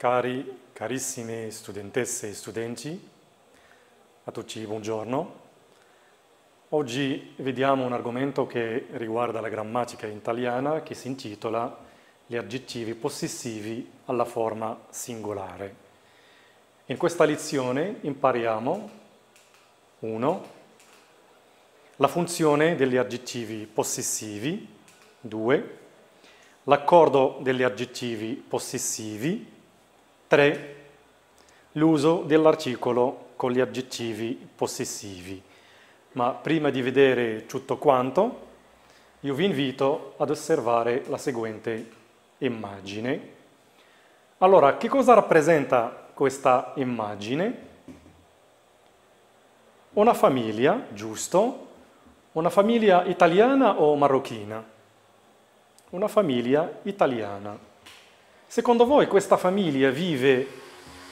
Cari, carissime studentesse e studenti, a tutti buongiorno. Oggi vediamo un argomento che riguarda la grammatica italiana che si intitola Gli aggettivi possessivi alla forma singolare. In questa lezione impariamo 1. La funzione degli aggettivi possessivi 2 l'accordo degli aggettivi possessivi, 3. L'uso dell'articolo con gli aggettivi possessivi. Ma prima di vedere tutto quanto, io vi invito ad osservare la seguente immagine. Allora, che cosa rappresenta questa immagine? Una famiglia, giusto? Una famiglia italiana o marocchina? una famiglia italiana. Secondo voi questa famiglia vive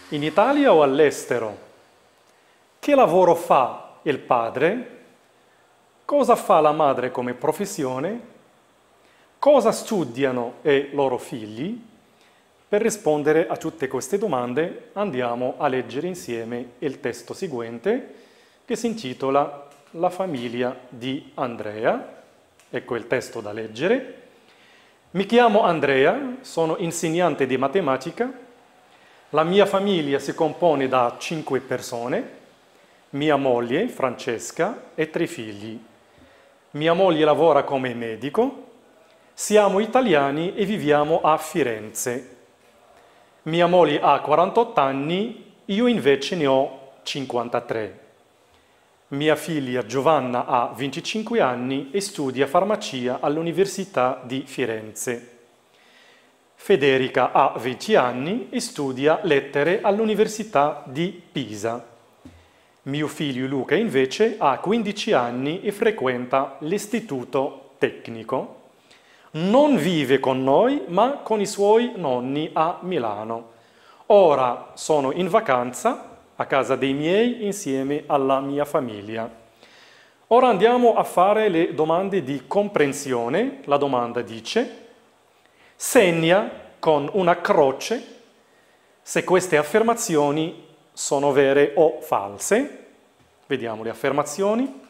in Italia o all'estero? Che lavoro fa il padre? Cosa fa la madre come professione? Cosa studiano i loro figli? Per rispondere a tutte queste domande andiamo a leggere insieme il testo seguente che si intitola La famiglia di Andrea. Ecco il testo da leggere. Mi chiamo Andrea, sono insegnante di matematica. La mia famiglia si compone da cinque persone, mia moglie Francesca e tre figli. Mia moglie lavora come medico. Siamo italiani e viviamo a Firenze. Mia moglie ha 48 anni, io invece ne ho 53. Mia figlia Giovanna ha 25 anni e studia farmacia all'Università di Firenze. Federica ha 20 anni e studia lettere all'Università di Pisa. Mio figlio Luca invece ha 15 anni e frequenta l'istituto tecnico. Non vive con noi, ma con i suoi nonni a Milano. Ora sono in vacanza a casa dei miei insieme alla mia famiglia. Ora andiamo a fare le domande di comprensione. La domanda dice, segna con una croce se queste affermazioni sono vere o false. Vediamo le affermazioni.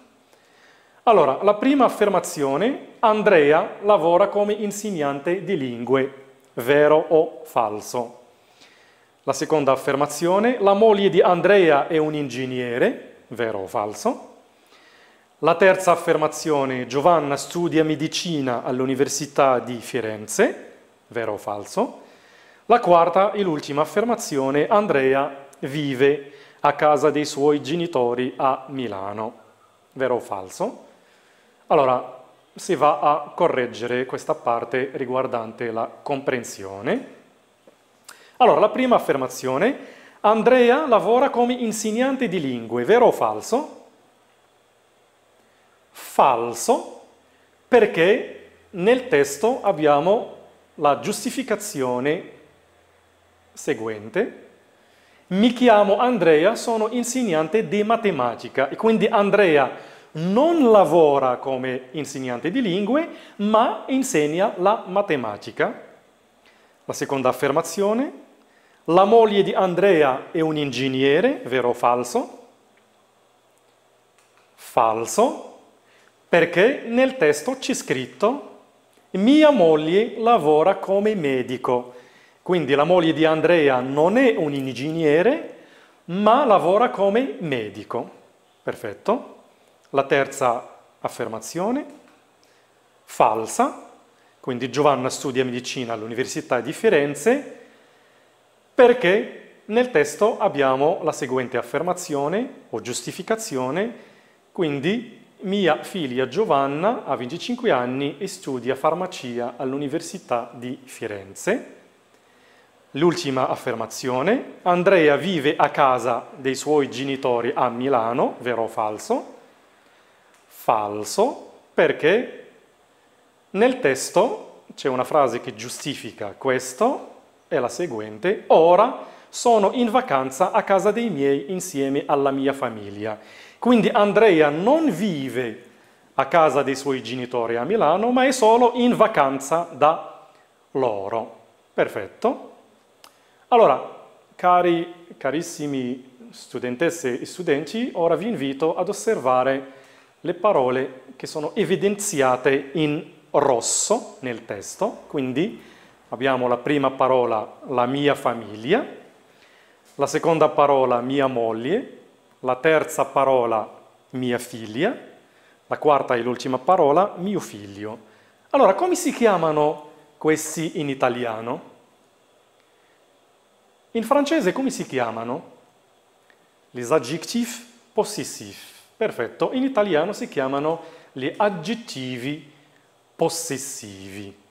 Allora, la prima affermazione, Andrea lavora come insegnante di lingue, vero o falso? La seconda affermazione, la moglie di Andrea è un ingegnere, vero o falso? La terza affermazione, Giovanna studia medicina all'Università di Firenze, vero o falso? La quarta e l'ultima affermazione, Andrea vive a casa dei suoi genitori a Milano, vero o falso? Allora, si va a correggere questa parte riguardante la comprensione. Allora, la prima affermazione, Andrea lavora come insegnante di lingue, vero o falso? Falso, perché nel testo abbiamo la giustificazione seguente. Mi chiamo Andrea, sono insegnante di matematica e quindi Andrea non lavora come insegnante di lingue, ma insegna la matematica. La seconda affermazione, la moglie di Andrea è un ingegnere, vero o falso? Falso, perché nel testo c'è scritto mia moglie lavora come medico. Quindi la moglie di Andrea non è un ingegnere, ma lavora come medico. Perfetto. La terza affermazione, falsa. Quindi Giovanna studia medicina all'Università di Firenze, perché nel testo abbiamo la seguente affermazione o giustificazione, quindi mia figlia Giovanna ha 25 anni e studia farmacia all'Università di Firenze. L'ultima affermazione, Andrea vive a casa dei suoi genitori a Milano, vero o falso? Falso, perché nel testo c'è una frase che giustifica questo è la seguente. Ora sono in vacanza a casa dei miei insieme alla mia famiglia. Quindi Andrea non vive a casa dei suoi genitori a Milano, ma è solo in vacanza da loro. Perfetto. Allora, cari, carissimi studentesse e studenti, ora vi invito ad osservare le parole che sono evidenziate in rosso nel testo, quindi abbiamo la prima parola la mia famiglia, la seconda parola mia moglie, la terza parola mia figlia, la quarta e l'ultima parola mio figlio. Allora, come si chiamano questi in italiano? In francese come si chiamano? Les adjectifs possessifs. Perfetto, in italiano si chiamano gli aggettivi possessivi.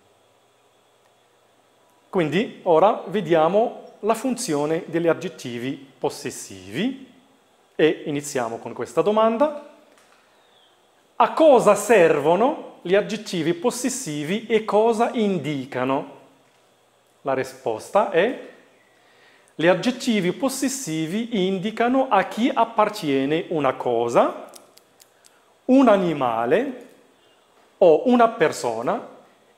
Quindi ora vediamo la funzione degli aggettivi possessivi e iniziamo con questa domanda. A cosa servono gli aggettivi possessivi e cosa indicano? La risposta è gli aggettivi possessivi indicano a chi appartiene una cosa, un animale o una persona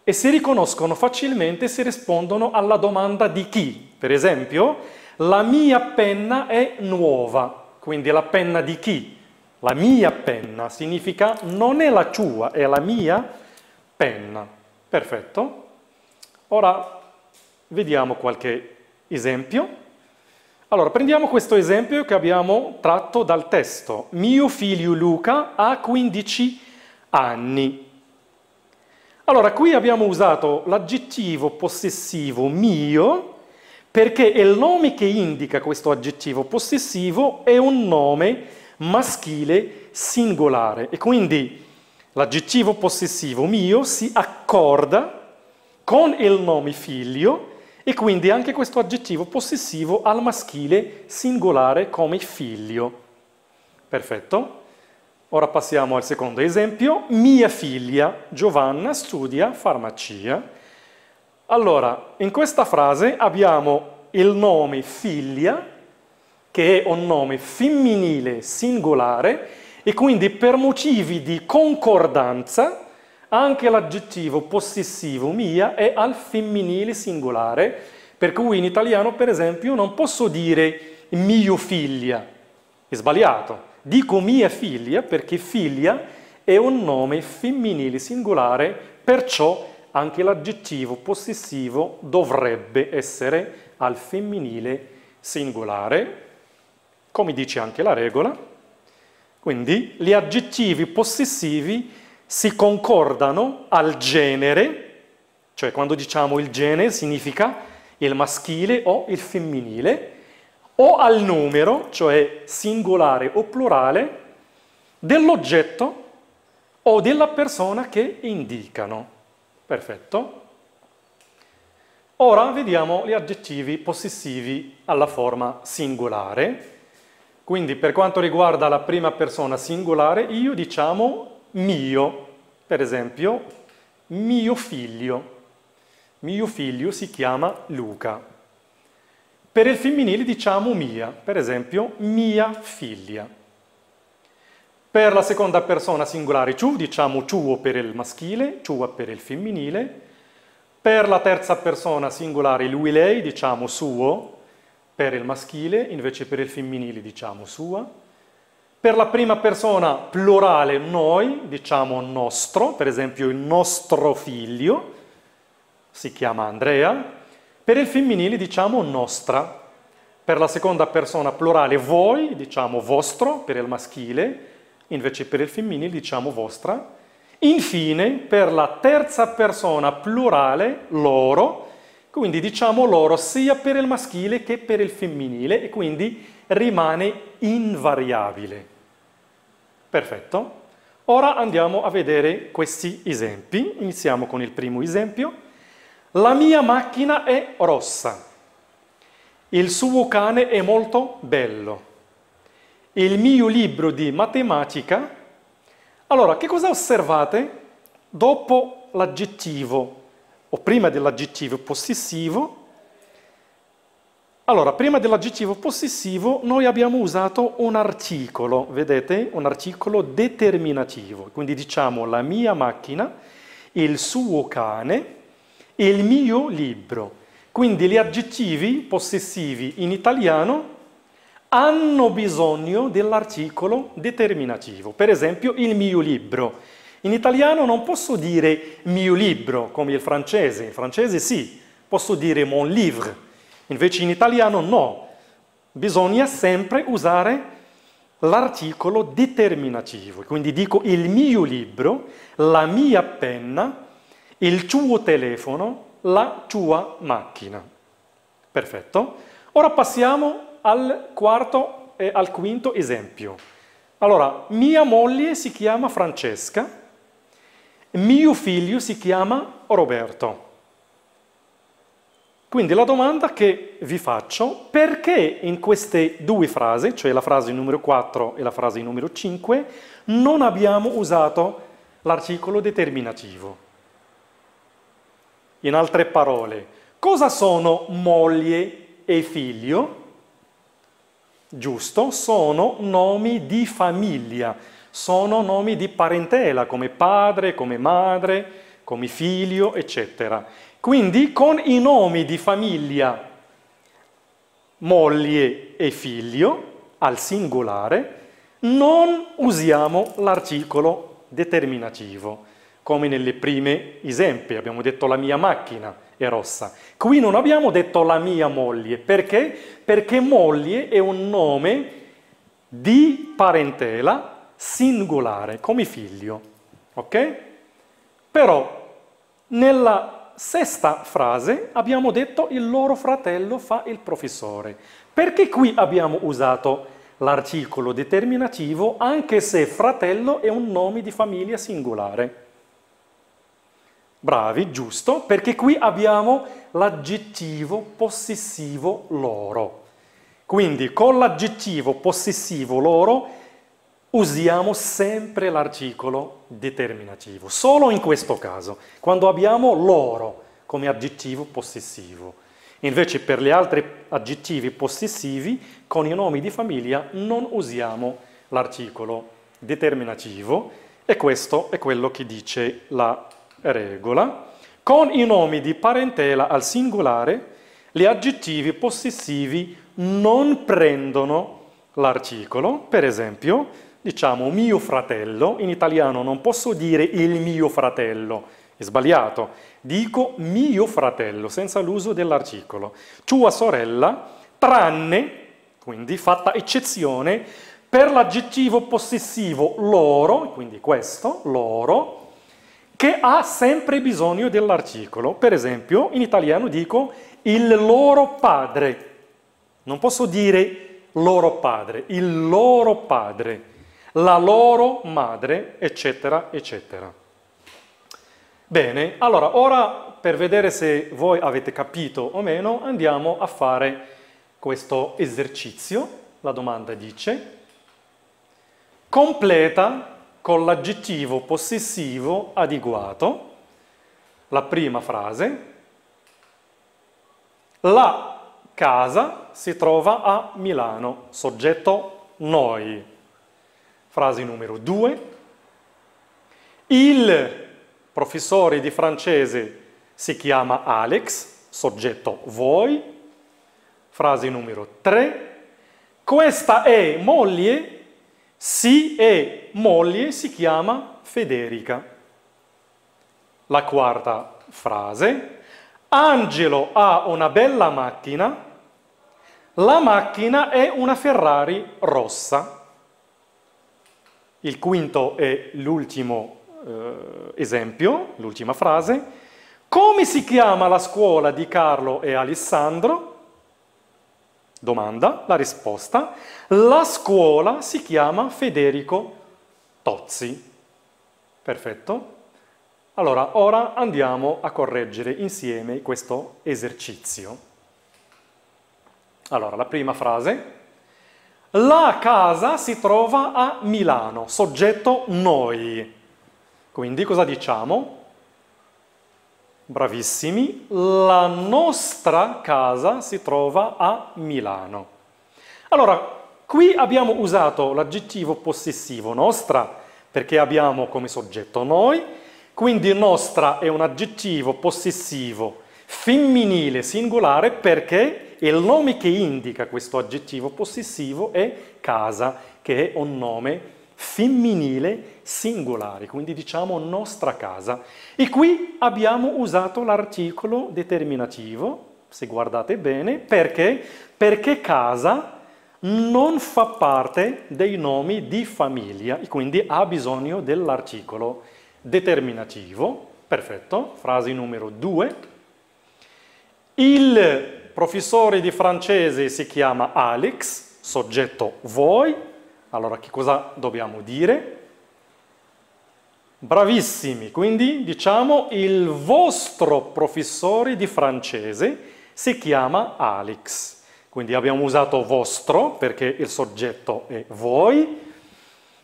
e si riconoscono facilmente se rispondono alla domanda di chi. Per esempio, la mia penna è nuova, quindi la penna di chi? La mia penna significa non è la tua, è la mia penna. Perfetto. Ora vediamo qualche esempio. Allora, prendiamo questo esempio che abbiamo tratto dal testo. Mio figlio Luca ha 15 anni. Allora, qui abbiamo usato l'aggettivo possessivo mio perché il nome che indica questo aggettivo possessivo è un nome maschile singolare e quindi l'aggettivo possessivo mio si accorda con il nome figlio e quindi anche questo aggettivo possessivo al maschile singolare come figlio. Perfetto. Ora passiamo al secondo esempio. Mia figlia Giovanna studia farmacia. Allora, in questa frase abbiamo il nome figlia, che è un nome femminile singolare, e quindi per motivi di concordanza anche l'aggettivo possessivo mia è al femminile singolare, per cui in italiano, per esempio, non posso dire mio figlia, è sbagliato. Dico mia figlia perché figlia è un nome femminile singolare, perciò anche l'aggettivo possessivo dovrebbe essere al femminile singolare, come dice anche la regola. Quindi gli aggettivi possessivi si concordano al genere, cioè quando diciamo il genere significa il maschile o il femminile, o al numero, cioè singolare o plurale, dell'oggetto o della persona che indicano. Perfetto. Ora vediamo gli aggettivi possessivi alla forma singolare. Quindi per quanto riguarda la prima persona singolare, io diciamo mio, per esempio, mio figlio. Mio figlio si chiama Luca. Per il femminile diciamo mia, per esempio, mia figlia. Per la seconda persona singolare ciu diciamo ciuo per il maschile, ciua per il femminile. Per la terza persona singolare lui, lei diciamo suo per il maschile, invece per il femminile diciamo sua. Per la prima persona plurale noi diciamo nostro, per esempio il nostro figlio si chiama Andrea. Per il femminile diciamo nostra. Per la seconda persona plurale voi diciamo vostro per il maschile, invece per il femminile diciamo vostra. Infine, per la terza persona plurale loro, quindi diciamo loro sia per il maschile che per il femminile e quindi rimane invariabile. Perfetto. Ora andiamo a vedere questi esempi. Iniziamo con il primo esempio. La mia macchina è rossa. Il suo cane è molto bello. Il mio libro di matematica. Allora, che cosa osservate dopo l'aggettivo o prima dell'aggettivo possessivo allora, prima dell'aggettivo possessivo noi abbiamo usato un articolo, vedete? Un articolo determinativo. Quindi diciamo la mia macchina, il suo cane, il mio libro. Quindi gli aggettivi possessivi in italiano hanno bisogno dell'articolo determinativo. Per esempio il mio libro. In italiano non posso dire mio libro come il francese, in francese sì, posso dire mon livre, invece in italiano no. Bisogna sempre usare l'articolo determinativo, quindi dico il mio libro, la mia penna, il tuo telefono, la tua macchina. Perfetto. Ora passiamo al quarto e al quinto esempio. Allora, mia moglie si chiama Francesca, mio figlio si chiama Roberto. Quindi la domanda che vi faccio, perché in queste due frasi, cioè la frase numero 4 e la frase numero 5, non abbiamo usato l'articolo determinativo? In altre parole, cosa sono moglie e figlio? Giusto, sono nomi di famiglia, sono nomi di parentela, come padre, come madre, come figlio, eccetera. Quindi con i nomi di famiglia moglie e figlio, al singolare, non usiamo l'articolo determinativo come nelle prime esempi, abbiamo detto la mia macchina è rossa. Qui non abbiamo detto la mia moglie, perché? Perché moglie è un nome di parentela singolare, come figlio, ok? Però nella sesta frase abbiamo detto il loro fratello fa il professore. Perché qui abbiamo usato l'articolo determinativo anche se fratello è un nome di famiglia singolare? Bravi, giusto, perché qui abbiamo l'aggettivo possessivo loro. Quindi con l'aggettivo possessivo loro usiamo sempre l'articolo determinativo, solo in questo caso, quando abbiamo loro come aggettivo possessivo. Invece per gli altri aggettivi possessivi, con i nomi di famiglia non usiamo l'articolo determinativo e questo è quello che dice la regola, con i nomi di parentela al singolare, gli aggettivi possessivi non prendono l'articolo, per esempio, diciamo mio fratello, in italiano non posso dire il mio fratello, è sbagliato, dico mio fratello senza l'uso dell'articolo. Tua sorella, tranne, quindi fatta eccezione, per l'aggettivo possessivo loro, quindi questo, loro, che ha sempre bisogno dell'articolo. Per esempio, in italiano dico il loro padre. Non posso dire loro padre, il loro padre, la loro madre, eccetera, eccetera. Bene, allora, ora per vedere se voi avete capito o meno, andiamo a fare questo esercizio. La domanda dice, completa con l'aggettivo possessivo adeguato. La prima frase, la casa si trova a Milano, soggetto noi. Frase numero due, il professore di francese si chiama Alex, soggetto voi. Frase numero tre, questa è moglie sì e moglie si chiama Federica. La quarta frase, Angelo ha una bella macchina, la macchina è una Ferrari rossa. Il quinto è l'ultimo eh, esempio, l'ultima frase. Come si chiama la scuola di Carlo e Alessandro? Domanda, la risposta. La scuola si chiama Federico Tozzi. Perfetto. Allora, ora andiamo a correggere insieme questo esercizio. Allora, la prima frase. La casa si trova a Milano, soggetto noi. Quindi cosa diciamo? Bravissimi, la nostra casa si trova a Milano. Allora, qui abbiamo usato l'aggettivo possessivo nostra perché abbiamo come soggetto noi, quindi nostra è un aggettivo possessivo femminile singolare perché il nome che indica questo aggettivo possessivo è casa, che è un nome femminile singolare, quindi diciamo nostra casa. E qui abbiamo usato l'articolo determinativo, se guardate bene, perché? Perché casa non fa parte dei nomi di famiglia e quindi ha bisogno dell'articolo determinativo. Perfetto, frase numero due. Il professore di francese si chiama Alex, soggetto voi, allora che cosa dobbiamo dire? Bravissimi, quindi diciamo il vostro professore di francese si chiama Alex. Quindi abbiamo usato vostro perché il soggetto è voi.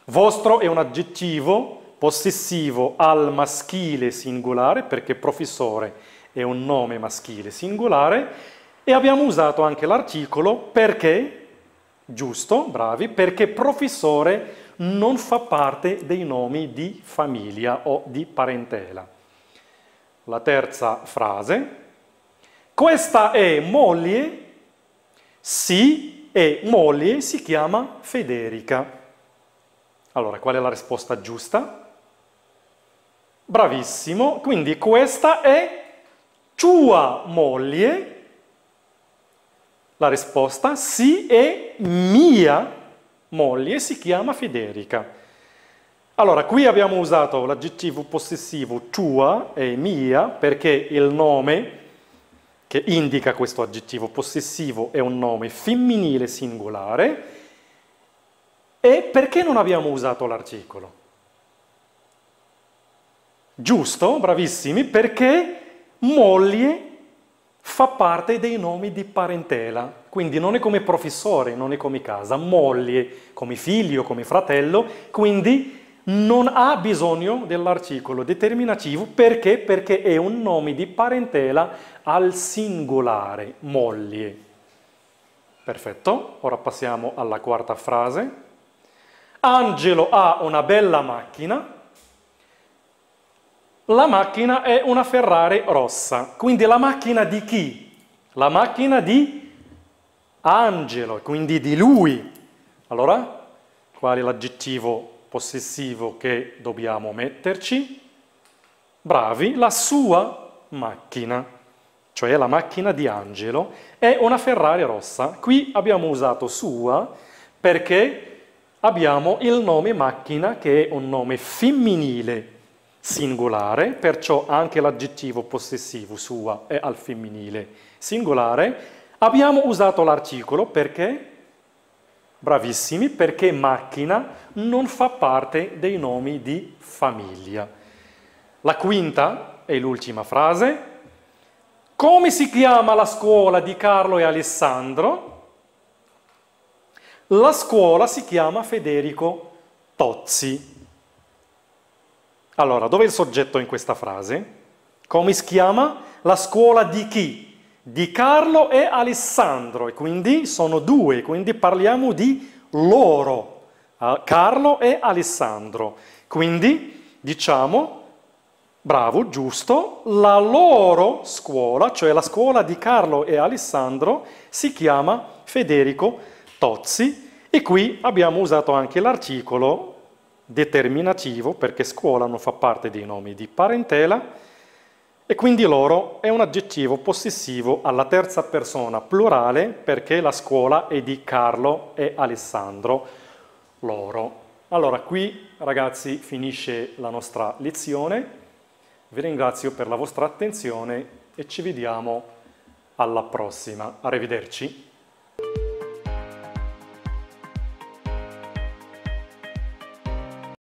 Vostro è un aggettivo possessivo al maschile singolare perché professore è un nome maschile singolare e abbiamo usato anche l'articolo perché Giusto, bravi, perché professore non fa parte dei nomi di famiglia o di parentela. La terza frase. Questa è moglie, sì, e moglie si chiama Federica. Allora, qual è la risposta giusta? Bravissimo, quindi questa è tua moglie la risposta sì e mia moglie si chiama Federica. Allora, qui abbiamo usato l'aggettivo possessivo tua e mia perché il nome che indica questo aggettivo possessivo è un nome femminile singolare e perché non abbiamo usato l'articolo? Giusto, bravissimi, perché moglie fa parte dei nomi di parentela, quindi non è come professore, non è come casa, moglie, come figlio, come fratello, quindi non ha bisogno dell'articolo determinativo perché? Perché è un nome di parentela al singolare, moglie. Perfetto, ora passiamo alla quarta frase. Angelo ha una bella macchina, la macchina è una Ferrari rossa, quindi la macchina di chi? La macchina di Angelo, quindi di lui. Allora, qual è l'aggettivo possessivo che dobbiamo metterci? Bravi, la sua macchina, cioè la macchina di Angelo, è una Ferrari rossa. Qui abbiamo usato sua perché abbiamo il nome macchina che è un nome femminile singolare, perciò anche l'aggettivo possessivo sua è al femminile singolare. Abbiamo usato l'articolo perché? Bravissimi, perché macchina non fa parte dei nomi di famiglia. La quinta è l'ultima frase. Come si chiama la scuola di Carlo e Alessandro? La scuola si chiama Federico Tozzi. Allora, dove è il soggetto in questa frase? Come si chiama? La scuola di chi? Di Carlo e Alessandro, e quindi sono due, quindi parliamo di loro, uh, Carlo e Alessandro. Quindi diciamo, bravo, giusto, la loro scuola, cioè la scuola di Carlo e Alessandro, si chiama Federico Tozzi e qui abbiamo usato anche l'articolo determinativo perché scuola non fa parte dei nomi di parentela e quindi loro è un aggettivo possessivo alla terza persona plurale perché la scuola è di Carlo e Alessandro, loro. Allora qui ragazzi finisce la nostra lezione, vi ringrazio per la vostra attenzione e ci vediamo alla prossima. Arrivederci.